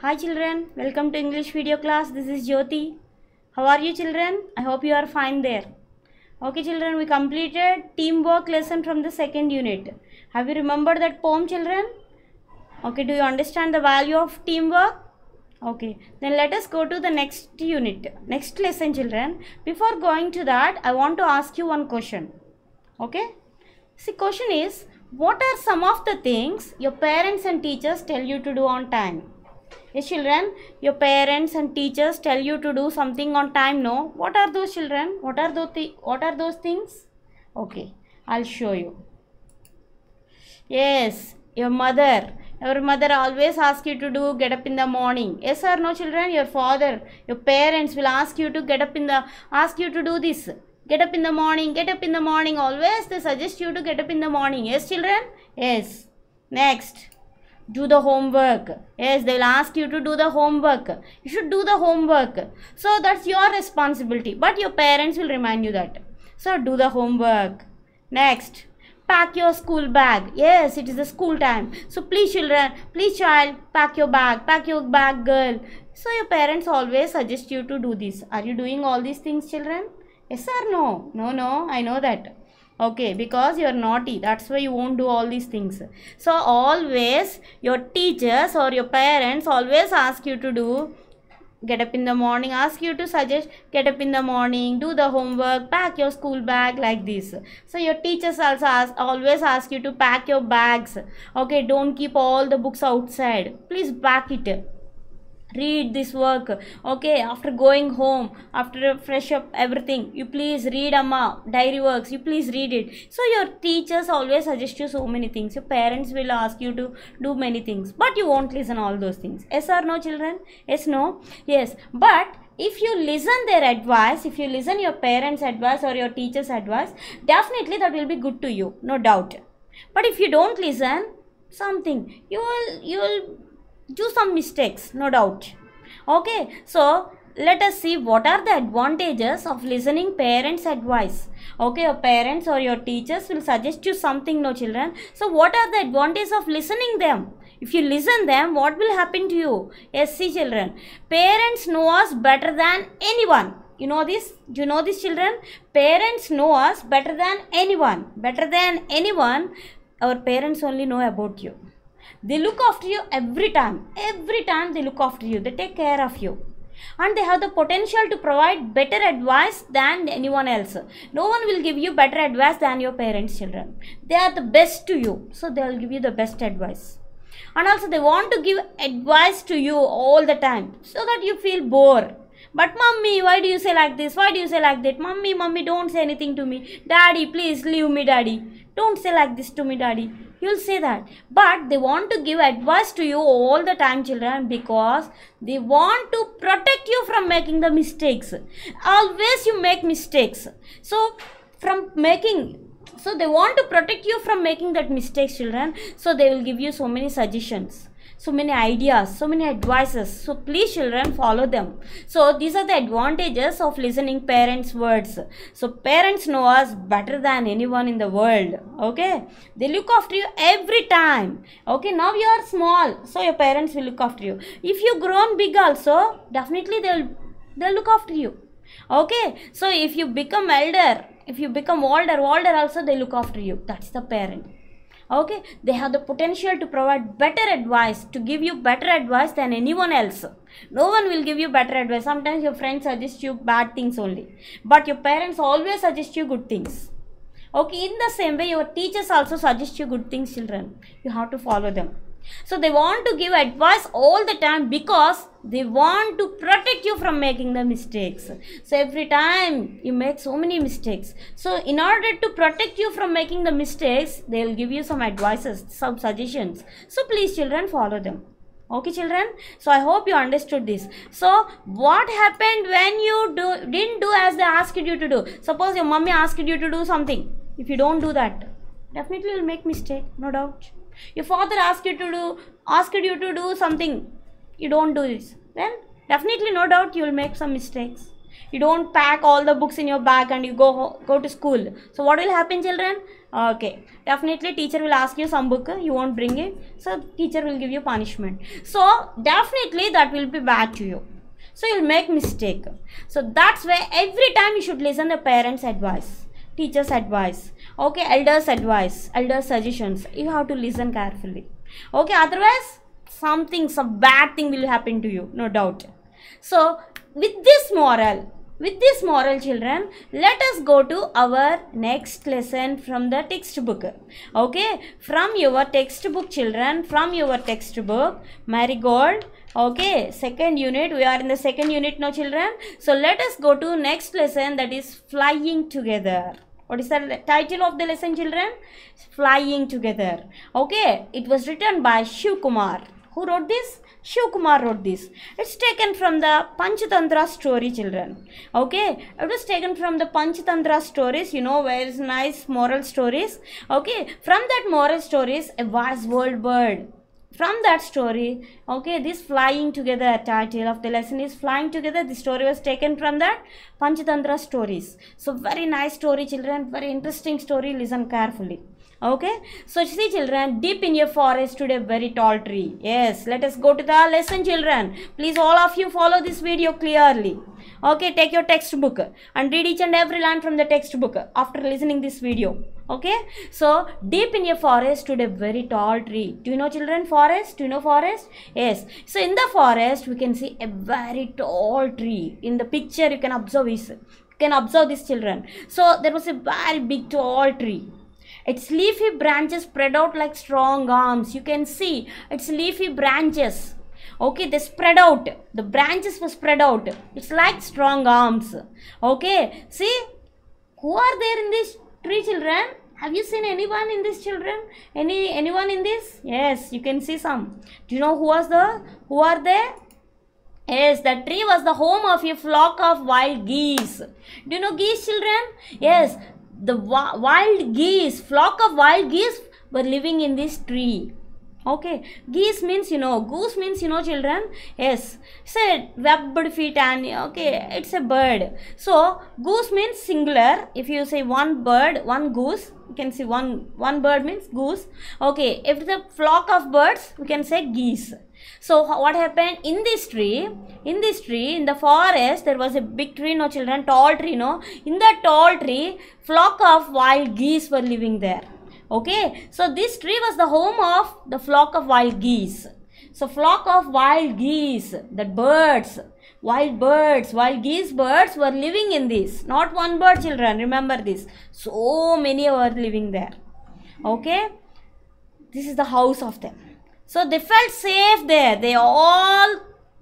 Hi children, welcome to English video class. This is Jyoti. How are you children? I hope you are fine there. Okay children, we completed teamwork lesson from the second unit. Have you remembered that poem children? Okay, do you understand the value of teamwork? Okay, then let us go to the next unit, next lesson children. Before going to that, I want to ask you one question. Okay? See, question is, what are some of the things your parents and teachers tell you to do on time? Children, your parents and teachers tell you to do something on time. No, what are those children? What are those? What are those things? Okay, I'll show you. Yes, your mother. Your mother always asks you to do get up in the morning. Yes or no, children? Your father, your parents will ask you to get up in the ask you to do this. Get up in the morning. Get up in the morning. Always they suggest you to get up in the morning. Yes, children? Yes. Next do the homework. Yes they will ask you to do the homework. You should do the homework. So that's your responsibility. But your parents will remind you that. So do the homework. Next pack your school bag. Yes it is the school time. So please children please child pack your bag pack your bag girl. So your parents always suggest you to do this. Are you doing all these things children? Yes or no? No no i know that okay because you are naughty that's why you won't do all these things. So always your teachers or your parents always ask you to do. Get up in the morning ask you to suggest get up in the morning do the homework pack your school bag like this. So your teachers also ask, always ask you to pack your bags. Okay don't keep all the books outside. Please pack it read this work. Okay after going home after fresh up everything you please read amma diary works. You please read it. So your teachers always suggest you so many things. Your parents will ask you to do many things but you won't listen all those things. Yes or no children? Yes no? Yes. But if you listen their advice if you listen your parents advice or your teachers advice definitely that will be good to you. No doubt. But if you don't listen something. You will you will do some mistakes no doubt. Okay so let us see what are the advantages of listening parents advice. Okay your parents or your teachers will suggest you something no children. So what are the advantages of listening them? If you listen them what will happen to you? Yes see children parents know us better than anyone. You know this? Do you know this children? Parents know us better than anyone. Better than anyone our parents only know about you they look after you every time. Every time they look after you. They take care of you. And they have the potential to provide better advice than anyone else. No one will give you better advice than your parents children. They are the best to you. So they will give you the best advice. And also they want to give advice to you all the time so that you feel bored. But mummy why do you say like this? Why do you say like that? Mummy mummy don't say anything to me. Daddy please leave me daddy don't say like this to me daddy. You'll say that. But they want to give advice to you all the time children because they want to protect you from making the mistakes. Always you make mistakes. So from making so they want to protect you from making that mistakes children. So they will give you so many suggestions so many ideas so many advices. So please children follow them. So these are the advantages of listening parents words. So parents know us better than anyone in the world okay? They look after you every time okay? Now you are small so your parents will look after you. If you grown big also definitely they'll they'll look after you okay? So if you become elder if you become older older also they look after you. That's the parent okay? They have the potential to provide better advice to give you better advice than anyone else. No one will give you better advice. Sometimes your friends suggest you bad things only. But your parents always suggest you good things. Okay? In the same way your teachers also suggest you good things children. You have to follow them so they want to give advice all the time because they want to protect you from making the mistakes. So every time you make so many mistakes. So in order to protect you from making the mistakes they will give you some advices some suggestions. So please children follow them. Okay children? So i hope you understood this. So what happened when you do didn't do as they asked you to do? Suppose your mommy asked you to do something. If you don't do that definitely you'll make mistake no doubt your father asked you to do asked you to do something you don't do this then definitely no doubt you will make some mistakes. You don't pack all the books in your bag and you go go to school. So what will happen children? Okay definitely teacher will ask you some book you won't bring it. So teacher will give you punishment. So definitely that will be bad to you. So you'll make mistake. So that's why every time you should listen the parents advice teachers advice okay elders advice elders suggestions. You have to listen carefully. Okay otherwise something some bad thing will happen to you no doubt. So with this moral with this moral children let us go to our next lesson from the textbook. Okay from your textbook children from your textbook marigold. Okay second unit we are in the second unit now children. So let us go to next lesson that is flying together what is the title of the lesson children? Flying together. Okay it was written by shiv kumar who wrote this? Shiv kumar wrote this. It's taken from the panchatantra story children. Okay it was taken from the panchatantra stories. You know where is nice moral stories? Okay from that moral stories a wise world bird from that story okay this flying together title of the lesson is flying together. The story was taken from that panchatantra stories. So very nice story children. Very interesting story. Listen carefully. Okay? So see children deep in your forest stood a very tall tree. Yes let us go to the lesson children. Please all of you follow this video clearly okay take your textbook and read each and every line from the textbook after listening this video. Okay? So deep in your forest stood a very tall tree. Do you know children forest? Do you know forest? Yes. So in the forest we can see a very tall tree. In the picture you can observe this you can observe this children. So there was a very big tall tree. Its leafy branches spread out like strong arms. You can see its leafy branches okay they spread out. The branches were spread out. It's like strong arms. Okay see who are there in this tree children? Have you seen anyone in this children? Any anyone in this? Yes you can see some. Do you know who was the who are they? Yes, the tree was the home of a flock of wild geese. Do you know geese, children? Yes, the wild geese, flock of wild geese were living in this tree. Okay, geese means you know, goose means you know, children. Yes, say webbed feet and okay, it's a bird. So goose means singular. If you say one bird, one goose, you can see one one bird means goose. Okay, if the flock of birds, we can say geese. So what happened in this tree? In this tree, in the forest, there was a big tree, no children, tall tree, no. In that tall tree, flock of wild geese were living there. Okay, so this tree was the home of the flock of wild geese. So flock of wild geese, that birds, wild birds, wild geese birds were living in this. Not one bird, children. Remember this. So many were living there. Okay, this is the house of them. So they felt safe there. They all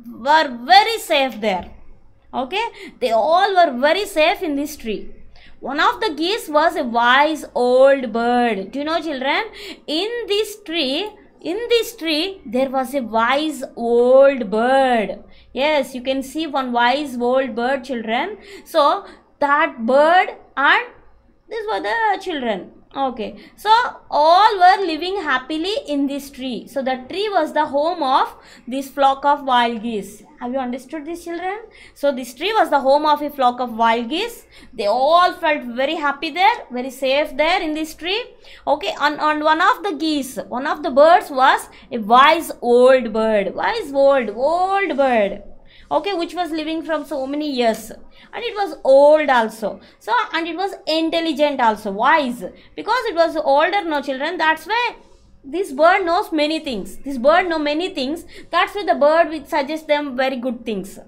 were very safe there. Okay, they all were very safe in this tree. One of the geese was a wise old bird. Do you know, children? In this tree, in this tree, there was a wise old bird. Yes, you can see one wise old bird, children. So that bird and these were the children okay. So all were living happily in this tree. So the tree was the home of this flock of wild geese. Have you understood this children? So this tree was the home of a flock of wild geese. They all felt very happy there very safe there in this tree. Okay and, and one of the geese one of the birds was a wise old bird. Wise old old bird okay which was living from so many years. And it was old also. So and it was intelligent also wise. Because it was older no children that's why this bird knows many things. This bird know many things that's why the bird which suggests them very good things.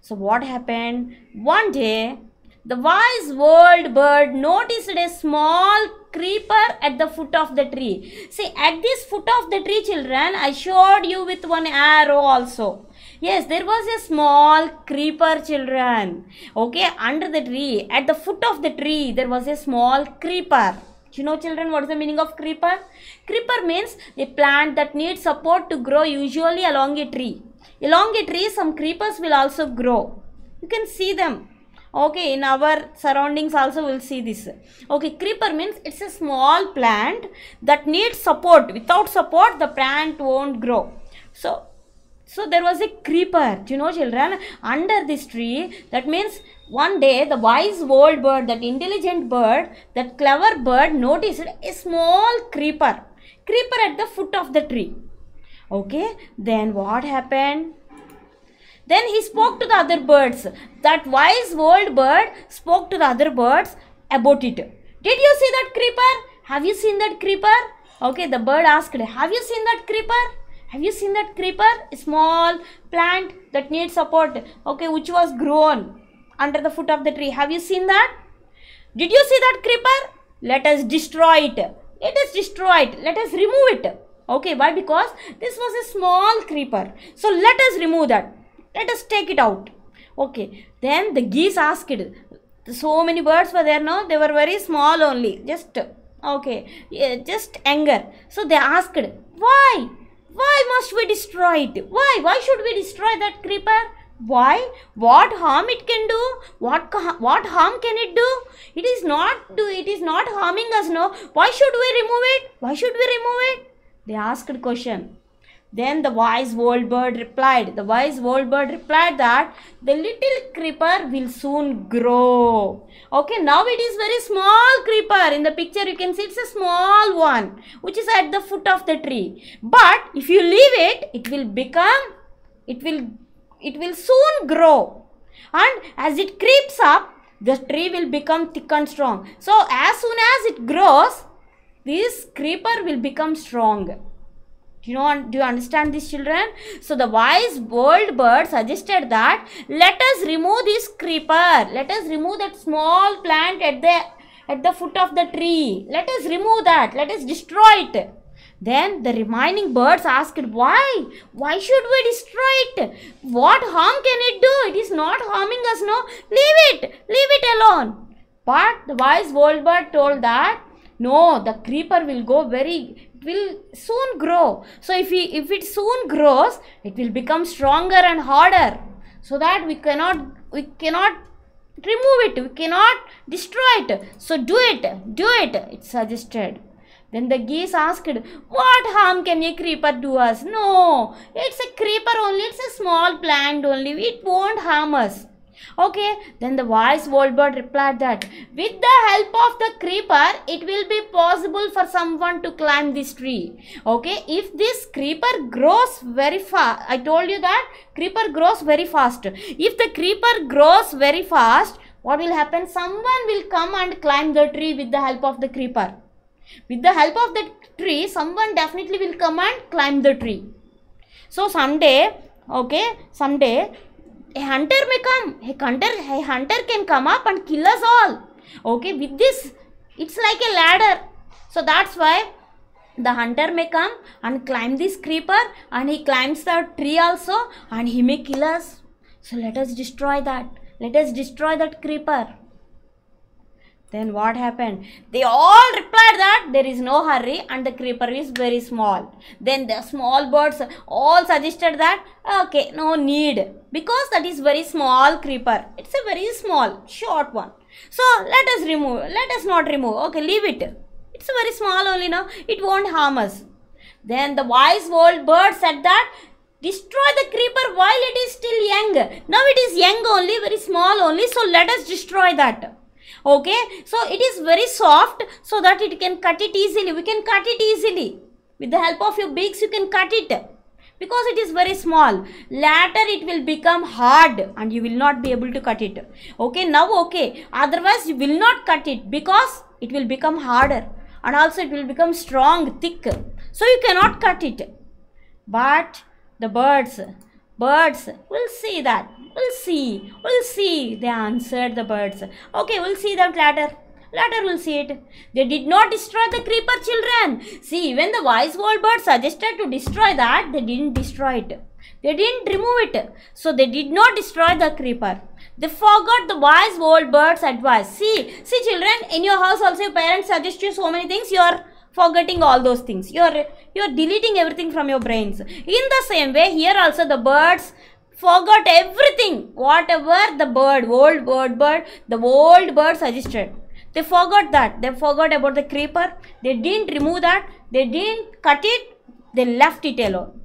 So what happened? One day the wise old bird noticed a small creeper at the foot of the tree. See, at this foot of the tree, children, I showed you with one arrow also. Yes, there was a small creeper, children. Okay, under the tree, at the foot of the tree, there was a small creeper. You know, children, what is the meaning of creeper? Creeper means a plant that needs support to grow usually along a tree. Along a tree, some creepers will also grow. You can see them okay in our surroundings also we'll see this okay creeper means it's a small plant that needs support without support the plant won't grow so So there was a creeper, do you know, children, under this tree. That means one day the wise old bird, that intelligent bird, that clever bird noticed a small creeper, creeper at the foot of the tree. Okay, then what happened? Then he spoke to the other birds. That wise old bird spoke to the other birds about it. Did you see that creeper? Have you seen that creeper? Okay, the bird asked, Have you seen that creeper? Have you seen that creeper? A small plant that needs support. Okay, which was grown under the foot of the tree. Have you seen that? Did you see that creeper? Let us destroy it. Let us destroy it. Let us remove it. Okay, why? Because this was a small creeper. So let us remove that. Let us take it out. Okay, then the geese asked, so many birds were there, no? They were very small only. Just, okay, yeah, just anger. So they asked, why? Why must we destroy it? Why? Why should we destroy that creeper? Why? What harm it can do? What what harm can it do? It is not do. It is not harming us. No. Why should we remove it? Why should we remove it? They asked question. Then the wise old bird replied. The wise old bird replied that the little creeper will soon grow. Okay, now it is very small creeper. In the picture you can see it's a small one which is at the foot of the tree. But if you leave it, it will become, it will, it will soon grow. And as it creeps up, the tree will become thick and strong. So as soon as it grows, this creeper will become strong. Do you know? Do you understand this, children? So the wise old bird suggested that let us remove this creeper. Let us remove that small plant at the at the foot of the tree. Let us remove that. Let us destroy it. Then the remaining birds asked, Why? Why should we destroy it? What harm can it do? It is not harming us, no? Leave it. Leave it alone. But the wise old bird told that no, the creeper will go very will soon grow. So if we if it soon grows, it will become stronger and harder. So that we cannot we cannot remove it, we cannot destroy it. So do it, do it, it suggested. Then the geese asked, What harm can a creeper do us? No, it's a creeper only, it's a small plant only, it won't harm us. Okay, then the wise bird replied that with the help of the creeper, it will be possible for someone to climb this tree. Okay, if this creeper grows very fast, I told you that creeper grows very fast. If the creeper grows very fast, what will happen? Someone will come and climb the tree with the help of the creeper. With the help of the tree, someone definitely will come and climb the tree. So someday, okay, someday a hunter may come. A hunter a hunter can come up and kill us all. Okay with this it's like a ladder. So that's why the hunter may come and climb this creeper and he climbs the tree also and he may kill us. So let us destroy that. Let us destroy that creeper then what happened? They all replied that there is no hurry and the creeper is very small. Then the small birds all suggested that okay, no need because that is very small creeper. It's a very small, short one. So let us remove, let us not remove. Okay, leave it. It's very small only now. It won't harm us. Then the wise old bird said that destroy the creeper while it is still young. Now it is young only, very small only. So let us destroy that okay? So it is very soft so that it can cut it easily. We can cut it easily. With the help of your beaks you can cut it. Because it is very small. Later it will become hard and you will not be able to cut it. Okay? Now okay. Otherwise you will not cut it because it will become harder and also it will become strong thick. So you cannot cut it. But the birds birds will see that We'll see. We'll see. They answered the birds. Okay, we'll see that later. Later we'll see it. They did not destroy the creeper children. See, when the wise old bird suggested to destroy that, they didn't destroy it. They didn't remove it. So they did not destroy the creeper. They forgot the wise old bird's advice. See, see children, in your house also your parents suggest you so many things. You are forgetting all those things. You are, you are deleting everything from your brains. In the same way, here also the birds forgot everything whatever the bird old bird bird the old bird suggested. They forgot that. They forgot about the creeper. They didn't remove that. They didn't cut it. They left it alone.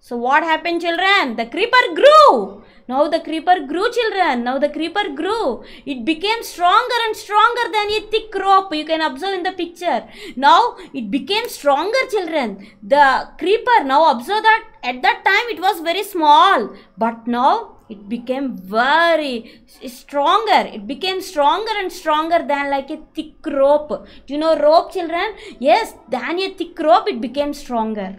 So what happened children? The creeper grew. Now the creeper grew children. Now the creeper grew. It became stronger and stronger than a thick rope. You can observe in the picture. Now it became stronger children. The creeper now observe that at that time it was very small. But now it became very stronger. It became stronger and stronger than like a thick rope. Do you know rope children? Yes, than a thick rope it became stronger.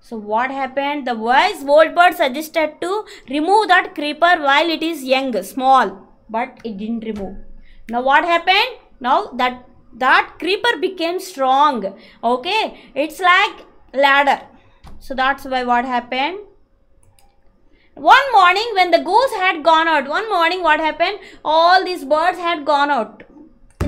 So what happened? The wise old bird suggested to remove that creeper while it is young, small, but it didn't remove. Now what happened? Now that that creeper became strong. Okay, it's like ladder. So that's why what happened? One morning when the goose had gone out, one morning what happened? All these birds had gone out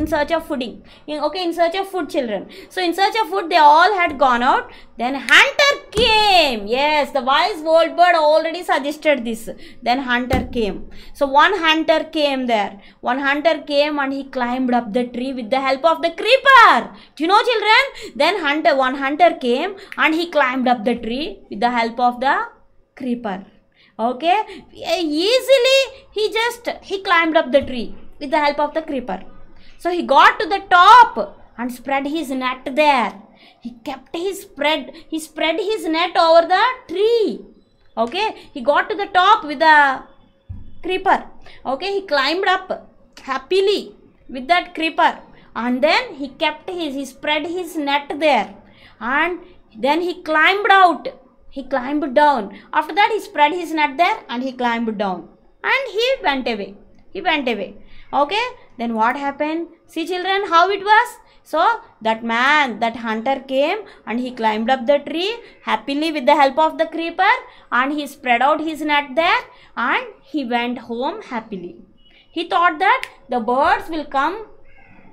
in search of fooding. In, okay in search of food children. So in search of food they all had gone out. Then hunter came. Yes the wise old bird already suggested this. Then hunter came. So one hunter came there. One hunter came and he climbed up the tree with the help of the creeper. Do you know children? Then hunter one hunter came and he climbed up the tree with the help of the creeper. Okay? Easily he just he climbed up the tree with the help of the creeper so he got to the top and spread his net there. He kept his spread, he spread his net over the tree. Okay, he got to the top with the creeper. Okay, he climbed up happily with that creeper and then he kept his, he spread his net there and then he climbed out. He climbed down. After that, he spread his net there and he climbed down and he went away. He went away okay? Then what happened? See children how it was? So that man that hunter came and he climbed up the tree happily with the help of the creeper and he spread out his net there and he went home happily. He thought that the birds will come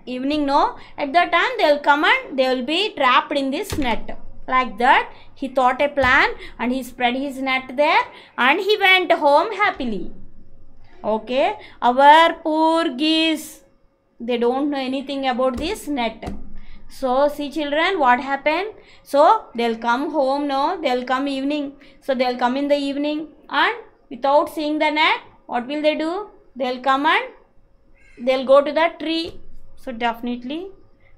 evening no? At that time they will come and they will be trapped in this net. Like that he thought a plan and he spread his net there and he went home happily okay? Our poor geese they don't know anything about this net. So see children what happened? So they'll come home no? They'll come evening. So they'll come in the evening and without seeing the net what will they do? They'll come and they'll go to the tree. So definitely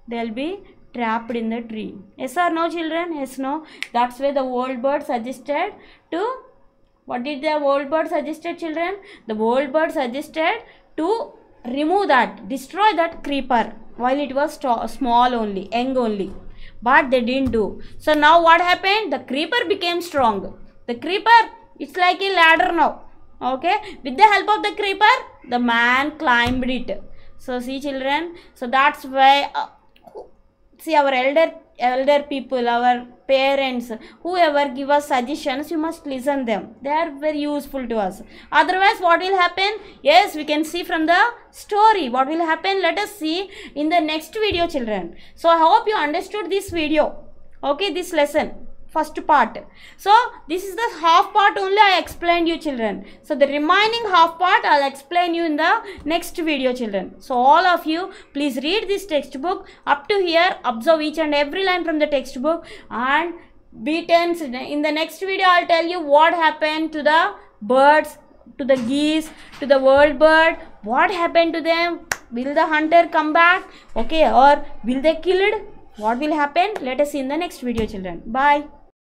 they'll be trapped in the tree. Yes or no children? Yes no? That's why the old bird suggested to what did the old bird suggested children? The old bird suggested to remove that, destroy that creeper while it was small only, young only. But they didn't do. So now what happened? The creeper became strong. The creeper, it's like a ladder now. Okay. With the help of the creeper, the man climbed it. So see children. So that's why, uh, see our elder elder people our parents whoever give us suggestions you must listen them. They are very useful to us. Otherwise what will happen? Yes we can see from the story. What will happen? Let us see in the next video children. So i hope you understood this video. Okay this lesson first part. So this is the half part only i explained you children. So the remaining half part i'll explain you in the next video children. So all of you please read this textbook. Up to here observe each and every line from the textbook. And be tense. In the next video i'll tell you what happened to the birds to the geese to the world bird. What happened to them? Will the hunter come back? Okay or will they killed? What will happen? Let us see in the next video children. Bye